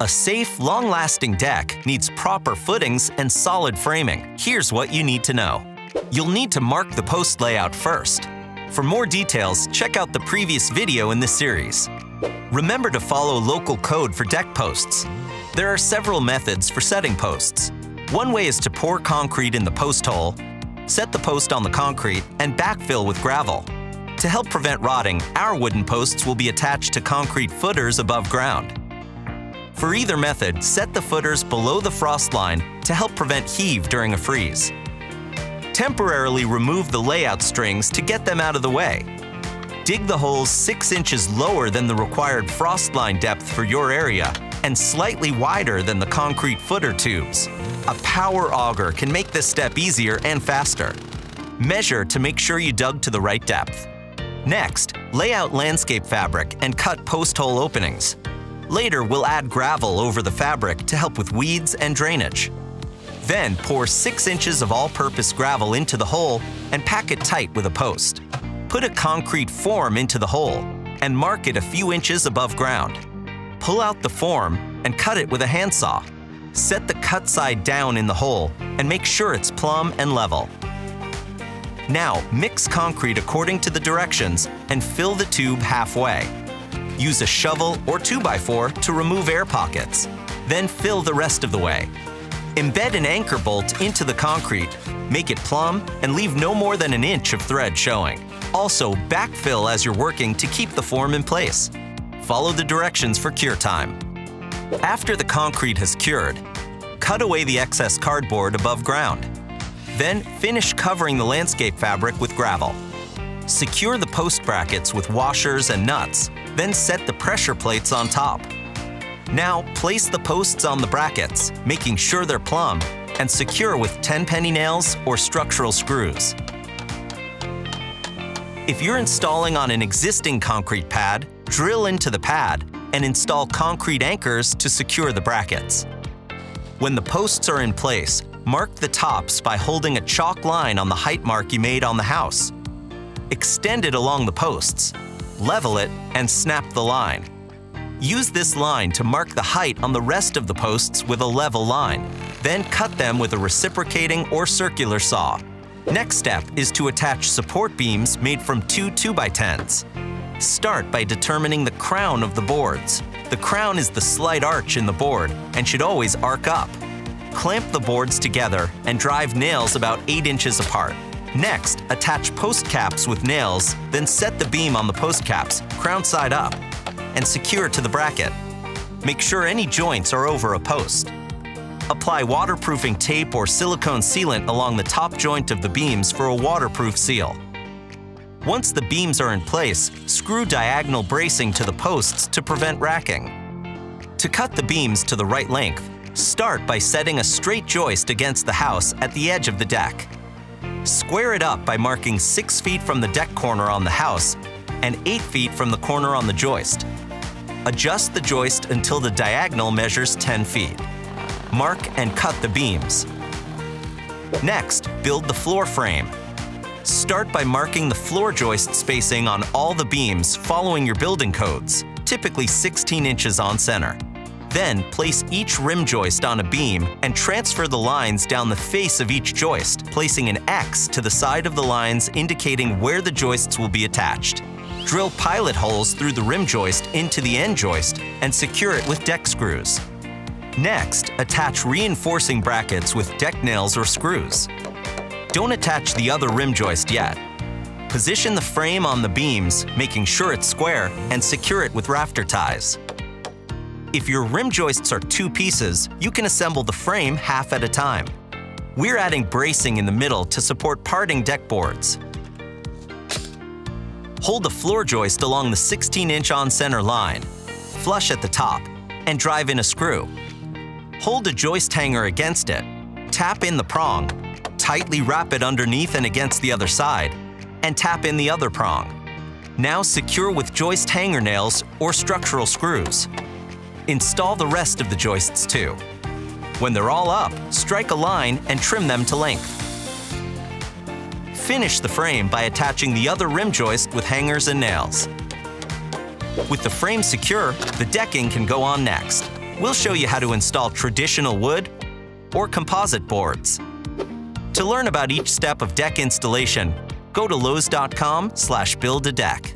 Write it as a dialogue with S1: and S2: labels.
S1: A safe, long-lasting deck needs proper footings and solid framing. Here's what you need to know. You'll need to mark the post layout first. For more details, check out the previous video in this series. Remember to follow local code for deck posts. There are several methods for setting posts. One way is to pour concrete in the post hole, set the post on the concrete, and backfill with gravel. To help prevent rotting, our wooden posts will be attached to concrete footers above ground. For either method, set the footers below the frost line to help prevent heave during a freeze. Temporarily remove the layout strings to get them out of the way. Dig the holes 6 inches lower than the required frost line depth for your area and slightly wider than the concrete footer tubes. A power auger can make this step easier and faster. Measure to make sure you dug to the right depth. Next, lay out landscape fabric and cut post hole openings. Later, we'll add gravel over the fabric to help with weeds and drainage. Then pour 6 inches of all-purpose gravel into the hole and pack it tight with a post. Put a concrete form into the hole and mark it a few inches above ground. Pull out the form and cut it with a handsaw. Set the cut side down in the hole and make sure it's plumb and level. Now, mix concrete according to the directions and fill the tube halfway. Use a shovel or 2x4 to remove air pockets. Then fill the rest of the way. Embed an anchor bolt into the concrete, make it plumb, and leave no more than an inch of thread showing. Also, backfill as you're working to keep the form in place. Follow the directions for cure time. After the concrete has cured, cut away the excess cardboard above ground. Then finish covering the landscape fabric with gravel. Secure the post brackets with washers and nuts, then set the pressure plates on top. Now place the posts on the brackets, making sure they're plumb, and secure with 10 penny nails or structural screws. If you're installing on an existing concrete pad, drill into the pad and install concrete anchors to secure the brackets. When the posts are in place, Mark the tops by holding a chalk line on the height mark you made on the house. Extend it along the posts, level it, and snap the line. Use this line to mark the height on the rest of the posts with a level line. Then cut them with a reciprocating or circular saw. Next step is to attach support beams made from two 2x10s. Start by determining the crown of the boards. The crown is the slight arch in the board and should always arc up. Clamp the boards together and drive nails about 8 inches apart. Next, attach post caps with nails, then set the beam on the post caps, crown side up, and secure to the bracket. Make sure any joints are over a post. Apply waterproofing tape or silicone sealant along the top joint of the beams for a waterproof seal. Once the beams are in place, screw diagonal bracing to the posts to prevent racking. To cut the beams to the right length, Start by setting a straight joist against the house at the edge of the deck. Square it up by marking 6 feet from the deck corner on the house and 8 feet from the corner on the joist. Adjust the joist until the diagonal measures 10 feet. Mark and cut the beams. Next, build the floor frame. Start by marking the floor joist spacing on all the beams following your building codes, typically 16 inches on center. Then place each rim joist on a beam and transfer the lines down the face of each joist, placing an X to the side of the lines indicating where the joists will be attached. Drill pilot holes through the rim joist into the end joist and secure it with deck screws. Next, attach reinforcing brackets with deck nails or screws. Don't attach the other rim joist yet. Position the frame on the beams, making sure it's square, and secure it with rafter ties. If your rim joists are two pieces, you can assemble the frame half at a time. We're adding bracing in the middle to support parting deck boards. Hold the floor joist along the 16-inch on-center line, flush at the top, and drive in a screw. Hold a joist hanger against it, tap in the prong, tightly wrap it underneath and against the other side, and tap in the other prong. Now secure with joist hanger nails or structural screws. Install the rest of the joists too. When they're all up, strike a line and trim them to length. Finish the frame by attaching the other rim joist with hangers and nails. With the frame secure, the decking can go on next. We'll show you how to install traditional wood or composite boards. To learn about each step of deck installation, go to lowes.com slash build a deck.